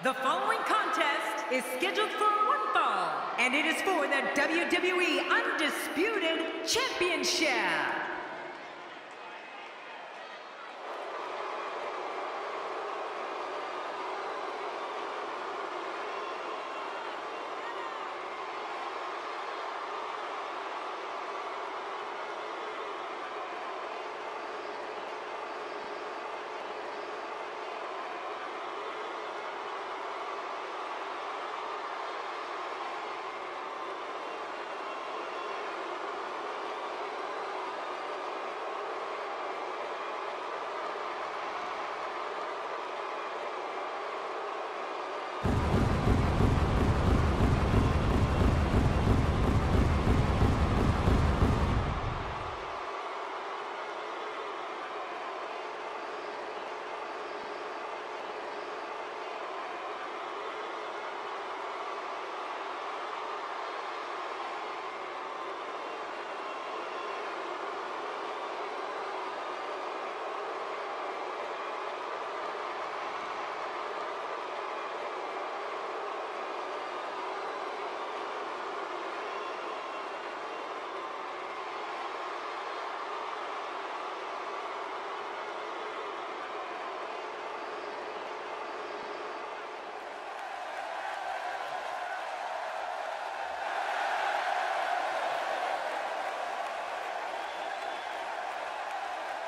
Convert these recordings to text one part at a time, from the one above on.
The following contest is scheduled for one fall, and it is for the WWE Undisputed Championship.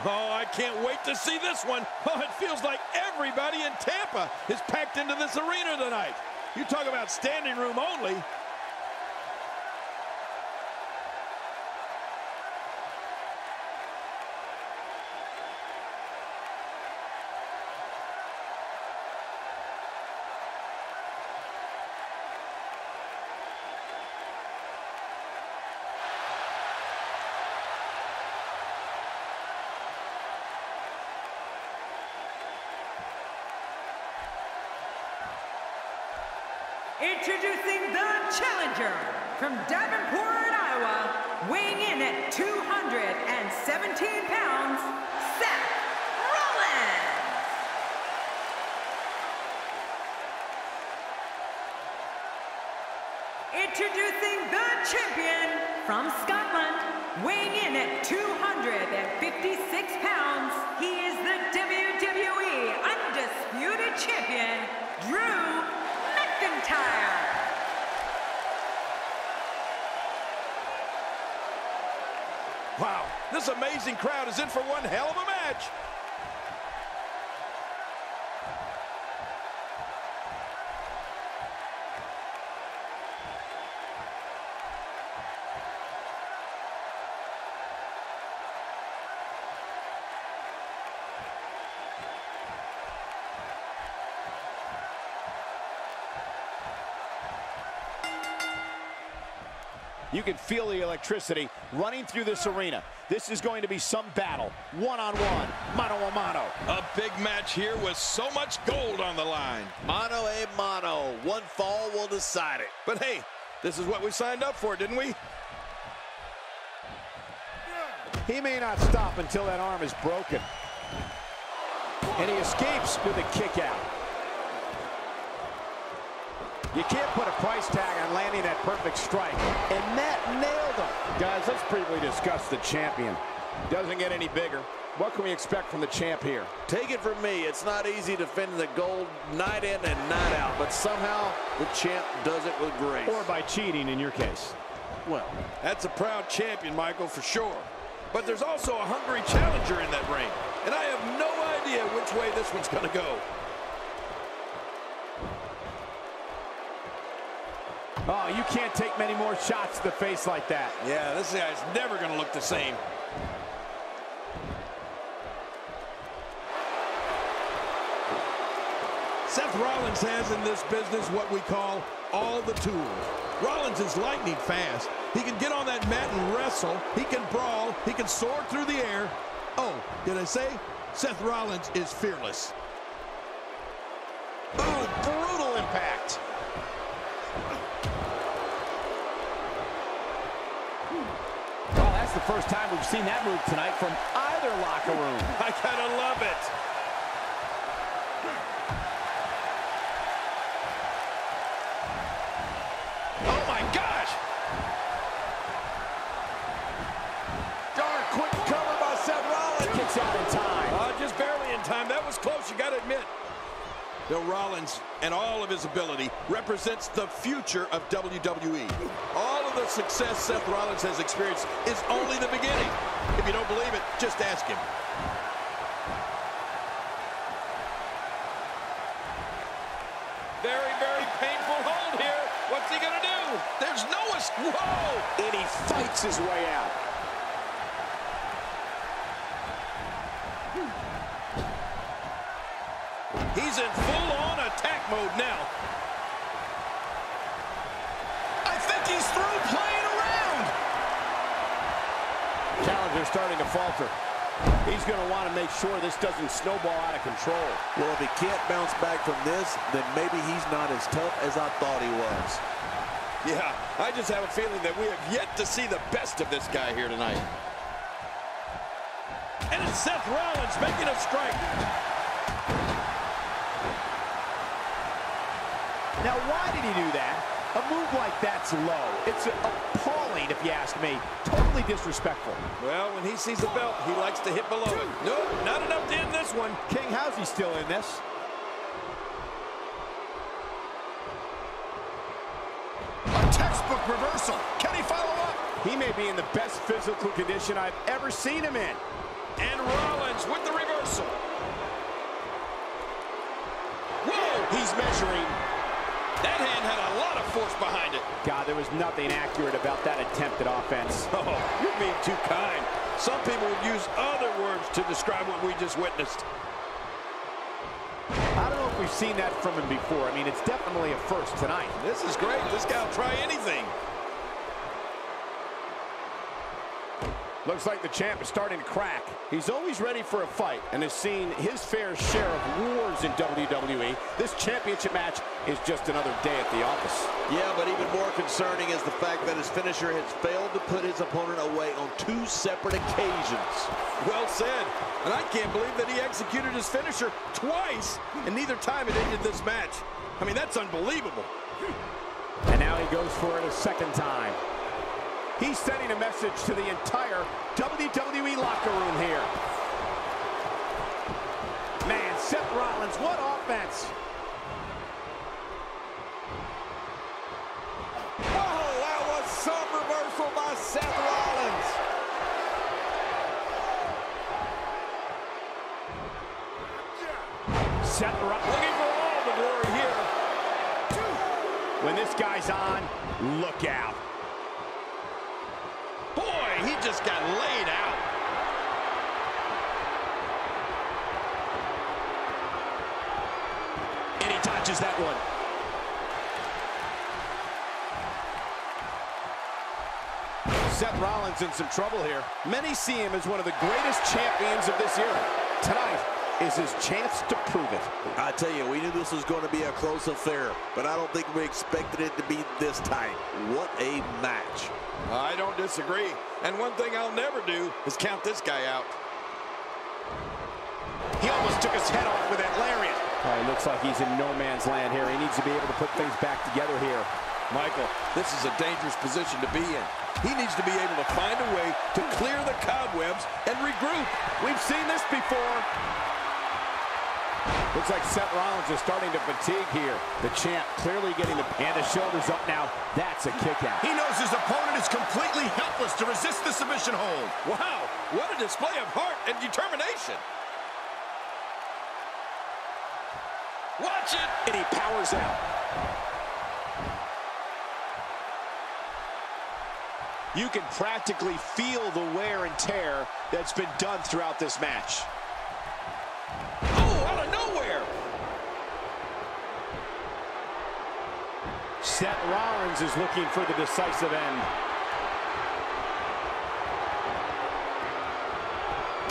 Oh, I can't wait to see this one. Oh, it feels like everybody in Tampa is packed into this arena tonight. You talk about standing room only. Introducing the challenger from Davenport, Iowa, weighing in at 217 pounds, Seth Rollins. Introducing the champion from Scotland, weighing in at 256 pounds, he is the WWE Undisputed Champion, Drew McIntyre. Wow, this amazing crowd is in for one hell of a match. You can feel the electricity running through this arena. This is going to be some battle, one-on-one, mano-a-mano. A big match here with so much gold on the line. Mano a mano. One fall will decide it. But hey, this is what we signed up for, didn't we? He may not stop until that arm is broken. And he escapes with a kick out. You can't put a price tag on landing that perfect strike. And Matt nailed him. Guys, let's briefly discuss the champion. Doesn't get any bigger. What can we expect from the champ here? Take it from me, it's not easy defending the gold night in and night out, but somehow the champ does it with grace. Or by cheating in your case. well, That's a proud champion, Michael, for sure. But there's also a hungry challenger in that ring. And I have no idea which way this one's going to go. Oh, you can't take many more shots to the face like that. Yeah, this guy's never going to look the same. Seth Rollins has in this business what we call all the tools. Rollins is lightning fast. He can get on that mat and wrestle. He can brawl. He can soar through the air. Oh, did I say? Seth Rollins is fearless. first time we've seen that move tonight from either locker room. I kind of love it. Oh, my gosh! Darn quick cover by Seth Rollins. Kicks out in time. Uh, just barely in time. That was close, you got to admit. Bill Rollins and all of his ability represents the future of WWE. All of the success Seth Rollins has experienced is only the beginning. If you don't believe it, just ask him. Very, very painful hold here. What's he going to do? There's no... Whoa! And he fights his way out. He's in full-on attack mode now. I think he's through playing around. Challenger starting to falter. He's going to want to make sure this doesn't snowball out of control. Well, if he can't bounce back from this, then maybe he's not as tough as I thought he was. Yeah, I just have a feeling that we have yet to see the best of this guy here tonight. And it's Seth Rollins making a strike. Now, why did he do that? A move like that's low. It's appalling, if you ask me. Totally disrespectful. Well, when he sees the belt, he likes to hit below it. Nope, not enough to end this one. King, how's he still in this? A textbook reversal. Can he follow up? He may be in the best physical condition I've ever seen him in. And Rollins with the reversal. Whoa! He's measuring. That hand had a lot of force behind it. God, there was nothing accurate about that attempted offense. Oh, you're being too kind. Some people would use other words to describe what we just witnessed. I don't know if we've seen that from him before. I mean, it's definitely a first tonight. This is great. This guy will try anything. Looks like the champ is starting to crack. He's always ready for a fight and has seen his fair share of wars in WWE. This championship match is just another day at the office. Yeah, but even more concerning is the fact that his finisher has failed to put his opponent away on two separate occasions. Well said. And I can't believe that he executed his finisher twice, and neither time it ended this match. I mean, that's unbelievable. And now he goes for it a second time. He's sending a message to the entire WWE locker room here. Man, Seth Rollins, what offense. Whoa, that was some reversal by Seth Rollins. Seth Rollins Looking for all the glory here. When this guy's on, look out. Just got laid out. And he touches that one. Seth Rollins in some trouble here. Many see him as one of the greatest champions of this era. Tonight is his chance to prove it. I tell you, we knew this was going to be a close affair, but I don't think we expected it to be this tight. What a match. I don't disagree. And one thing I'll never do is count this guy out. He almost took his head off with that lariat. Oh, he looks like he's in no man's land here. He needs to be able to put things back together here. Michael, this is a dangerous position to be in. He needs to be able to find a way to clear the cobwebs and regroup. We've seen this before. Looks like Seth Rollins is starting to fatigue here. The champ clearly getting the... And the shoulders up now. That's a kick out. He knows his opponent is completely helpless to resist the submission hold. Wow, what a display of heart and determination. Watch it. And he powers out. You can practically feel the wear and tear that's been done throughout this match. Seth Rollins is looking for the decisive end.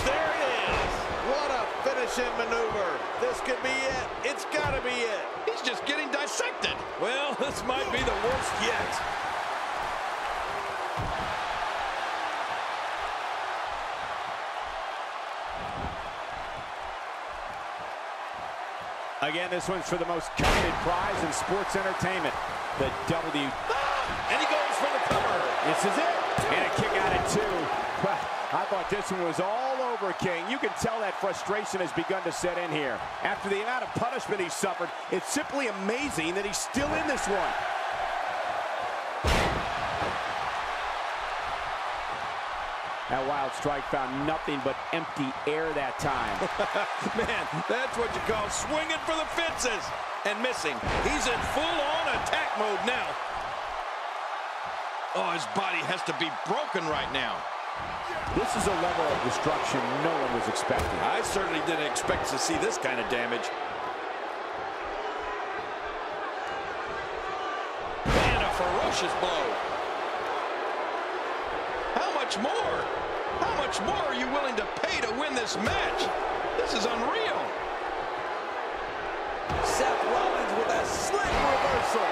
There it is. What a finishing maneuver. This could be it. It's got to be it. He's just getting dissected. Well, this might be the worst yet. Again, this one's for the most coveted prize in sports entertainment. The W. Ah! And he goes for the cover. This is it. And a kick out at two. Well, I thought this one was all over over, King. You can tell that frustration has begun to set in here. After the amount of punishment he suffered, it's simply amazing that he's still in this one. That wild strike found nothing but empty air that time. Man, that's what you call swinging for the fences and missing. He's in full-on attack mode now. Oh, his body has to be broken right now. This is a level of destruction no one was expecting. I certainly didn't expect to see this kind of damage. And a ferocious blow. How much more? How much more are you willing to pay to win this match? This is unreal. Seth Rollins with a slick reversal.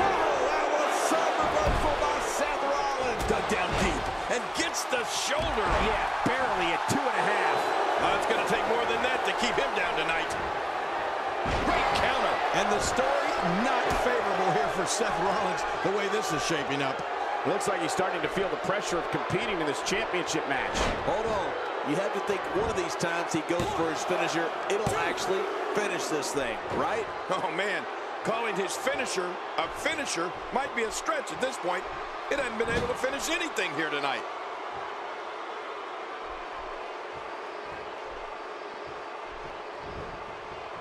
Oh, that was some reversal by Seth Rollins. Dug down deep and gets the shoulder. Yeah, barely at two and a half. Uh, it's going to take more than that to keep him down tonight. And the story not favorable here for Seth Rollins, the way this is shaping up. Looks like he's starting to feel the pressure of competing in this championship match. Hold on. You have to think one of these times he goes for his finisher, it'll actually finish this thing, right? Oh, man. Calling his finisher a finisher might be a stretch at this point. It hasn't been able to finish anything here tonight.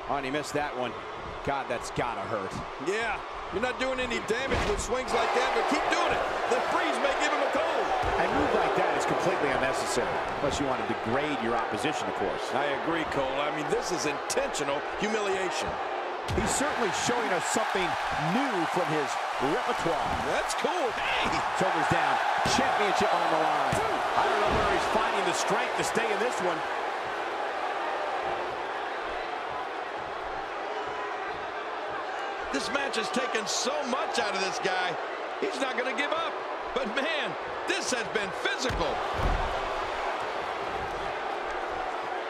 Oh, and he missed that one. God, that's gotta hurt. Yeah, you're not doing any damage with swings like that, but keep doing it. The freeze may give him a cold. A move like that is completely unnecessary. Unless you want to degrade your opposition, of course. I agree, Cole. I mean, this is intentional humiliation. He's certainly showing us something new from his repertoire. That's cool. Hey! Shoulders down. Championship on the line. I don't know where he's finding the strength to stay in this one. This match has taken so much out of this guy. He's not going to give up. But, man, this has been physical.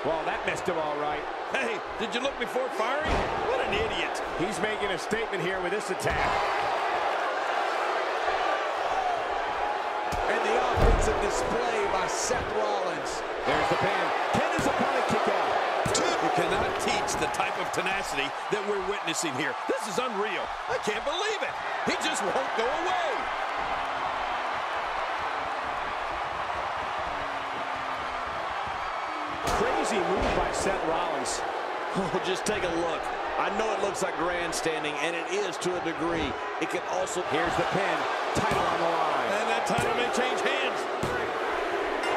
Well, that missed him all right. Hey, did you look before firing? What an idiot. He's making a statement here with this attack. And the offensive display by Seth Rollins. There's the pin. Cannot the type of tenacity that we're witnessing here. This is unreal. I can't believe it. He just won't go away. Crazy move by Seth Rollins. Oh, just take a look. I know it looks like grandstanding, and it is to a degree. It can also... Here's the pin. Title on the line. And that title may change hands.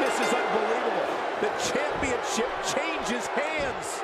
This is unbelievable. The championship changes hands.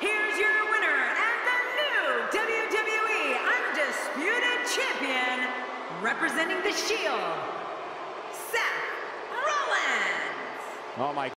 Here's your winner and the new WWE Undisputed Champion, representing the Shield, Seth Rollins. Oh, my